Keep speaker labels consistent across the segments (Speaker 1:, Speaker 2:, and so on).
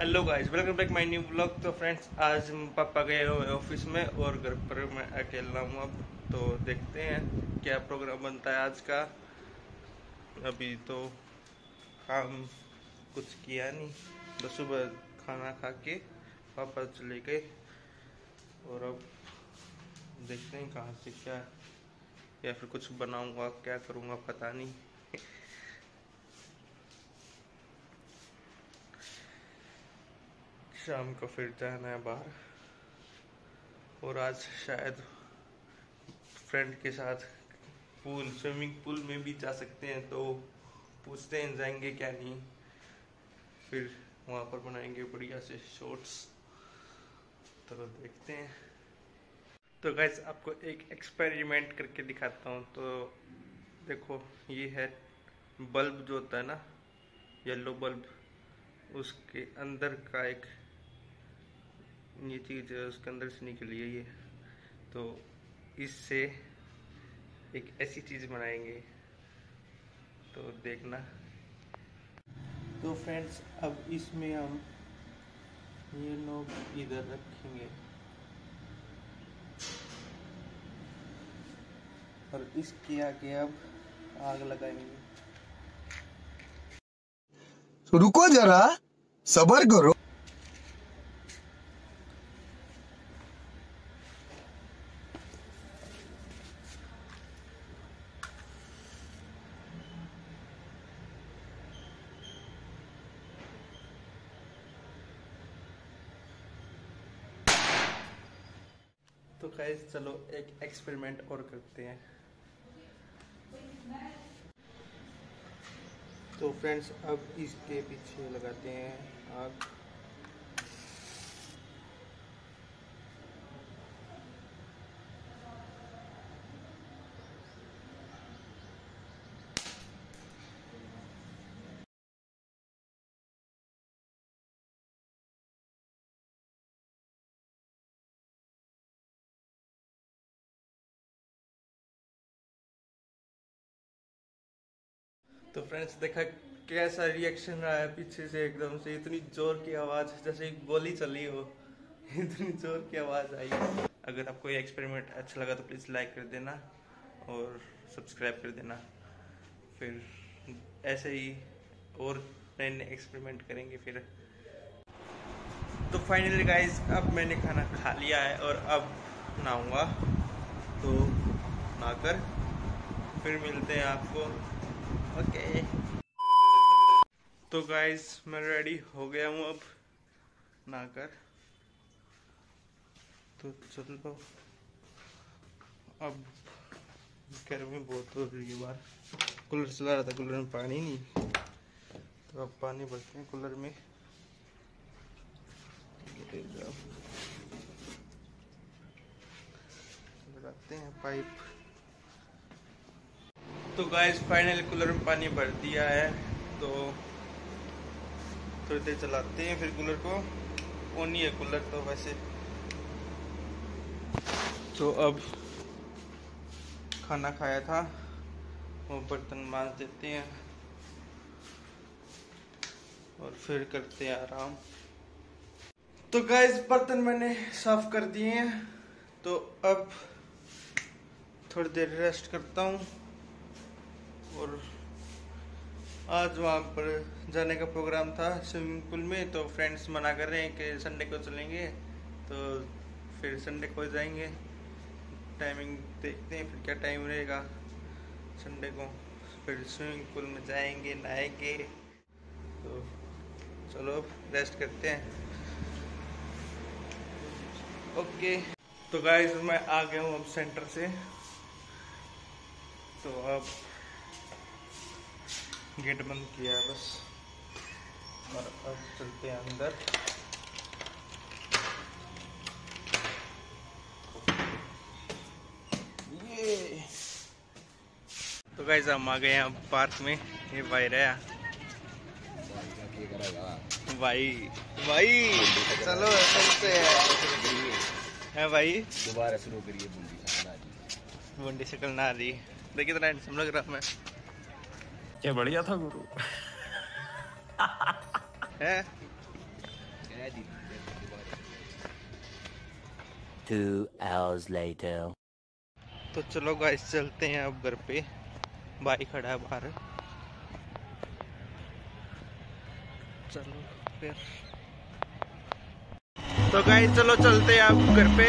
Speaker 1: Hello guys welcome back my new blog तो friends आज पापा गए हुए ऑफ़िस में और घर पर मैं अकेला हूँ अब। तो देखते हैं क्या प्रोग्राम बनता है आज का। अभी तो काम कुछ किया नहीं। बस सुबह खाना खा के पापा चले गए और अब देखते हैं कहाँ से क्या या फिर कुछ बनाऊँगा, क्या करूँगा, पता नहीं। शाम को फिर जाना है बाहर। और आज शायद फ्रेंड के साथ पूल स्विमिंग पूल में भी जा सकते हैं तो पूछते हैं जाएँगे क्या नहीं। फिर वहाँ पर बनाएँगे बढ़िया से शॉर्ट्स तो देखते हैं। तो गैस आपको एक एक्सपेरिमेंट करके दिखाता हूँ। तो देखो, ये है बल्ब जो होता है ना येलो बल्ब उसके अंदर का एक ये चीज़ उसके अंदर से निकली है ये। तो इससे एक ऐसी चीज़ बनाएँगे। तो देखना। तो फ्रेंड्स, अब इसमें हम ये नोब इधर रखेंगे। और इसके आगे अब आग लगाएँगे।
Speaker 2: रुको जरा, सबर करो।
Speaker 1: तो गाइस चलो एक एक्सपेरिमेंट और करते हैं। तो फ्रेंड्स अब इसके पीछे लगाते हैं। आग तो फ्रेंड्स देखा कैसा रिएक्शन रहा है पीछे से एकदम से? इतनी ज़ोर की आवाज़, जैसे एक गोली चली हो। इतनी ज़ोर की आवाज़ आई। अगर आपको ये एक्सपेरिमेंट अच्छा लगा तो प्लीज़ लाइक कर देना और सब्सक्राइब कर देना। फिर ऐसे ही और नए नए एक्सपेरिमेंट करेंगे फिर। तो फाइनली गाइज़ अब मैंने खाना खा लिया है और अब नहाऊँगा। तो नहाकर फिर मिलते हैं आपको। ओके। तो गाइस मैं रेडी हो गया हूँ अब नहाकर। तो चलो। अब गर्मी बहुत हो रही है बाहर कूलर चला रहा था, कूलर में पानी नहीं। तो अब पानी भरते हैं कूलर में। लगाते हैं पाइप। तो गाइस फाइनल कूलर में पानी भर दिया है तो थोड़ी देर चलाते हैं फिर कूलर को। ऑन ही है कूलर तो वैसे। तो अब खाना खाया था, वो बर्तन मांज देते हैं। और फिर करते हैं आराम। तो गैस बर्तन मैंने साफ़ कर दिए हैं। तो अब थोड़ी देर रेस्ट करता हूँ। और आज वहाँ पर जाने का प्रोग्राम था स्विमिंग पूल में तो फ्रेंड्स मना कर रहे हैं कि संडे को चलेंगे तो फिर संडे को जाएँगे। टाइमिंग देखते हैं फिर क्या टाइम रहेगा संडे को। फिर स्विमिंग पूल में जाएँगे, नहाएँगे। तो चलो रेस्ट करते हैं। ओके तो गाइस मैं आ गया हूँ अब सेंटर से। तो अब गेट बंद किया है बस। और अब चलते हैं अंदर। ये। तो गाइस हम आ गए हैं अब पार्क में। ये भाई रहा। भाई भाई चलो चलते हैं। है भाई?
Speaker 3: दोबारा शुरू करिए बूंदी
Speaker 1: शक्ल ना रही देखिए तो हैंडसम लग रहा मैं
Speaker 4: क्या बढ़िया था गुरु।
Speaker 1: है?
Speaker 4: Two hours later.
Speaker 1: तो चलो गाइस चलते हैं अब घर पे। भाई खड़ा है बाहर। चलो फिर। तो गाइस चलो चलते हैं अब घर पे।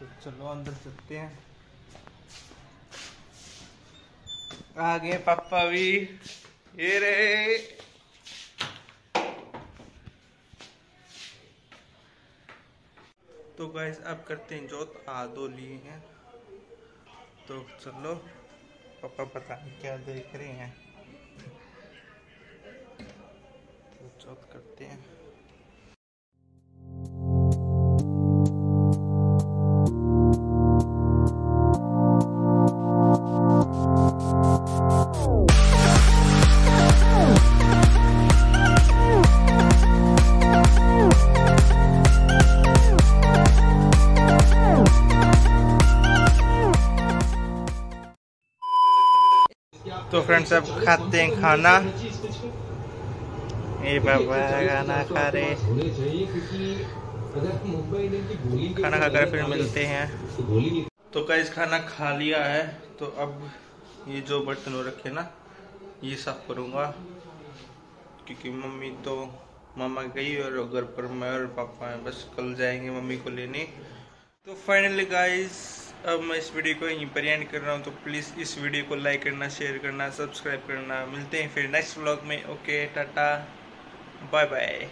Speaker 1: तो चलो, अंदर चलते हैं। आ गए पापा भी, ये रे। तो गाइस अब करते हैं जोत। आधो लिए हैं। तो चलो, पापा पता नहीं क्या देख रहे हैं। तो जोत करते हैं। फ्रेंड्स अब खाते हैं खाना ये बाबा खाना खा रहे खाना खाकर फिर मिलते हैं। तो गाइस खाना खा लिया है। तो अब ये जो बर्तन हो रखे ना, ये साफ़ करूँगा। क्योंकि मम्मी तो मामा गई और घर पर मैं और पापा हैं। बस कल जाएँगे मम्मी को लेने। तो फाइनली गाइस अब मैं इस वीडियो को यहीं पर एंड कर रहा हूँ तो प्लीज़ इस वीडियो को लाइक करना शेयर करना सब्सक्राइब करना। मिलते हैं फिर नेक्स्ट व्लॉग में। Okay tata. Bye bye